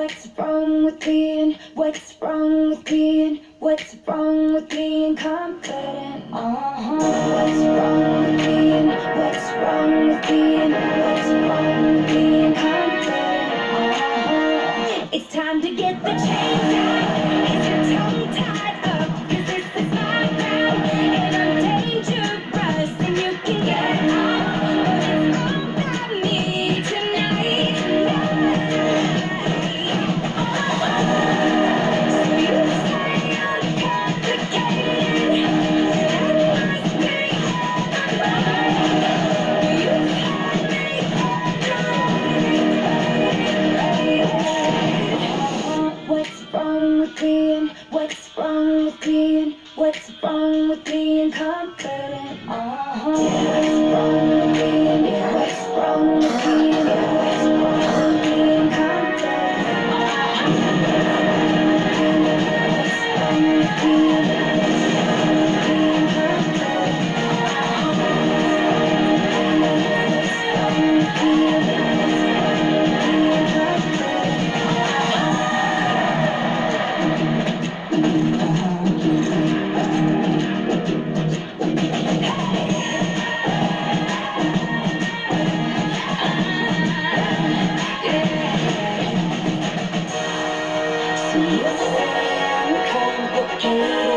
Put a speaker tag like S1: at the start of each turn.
S1: What's wrong with being? What's wrong with being? What's wrong with being confident? Uh-huh. What's wrong with being? What's wrong with being? What's wrong with being confident? Uh-huh. It's time to get the change. being confident. Uh-huh. What's wrong with being? What's wrong with being? Come look here.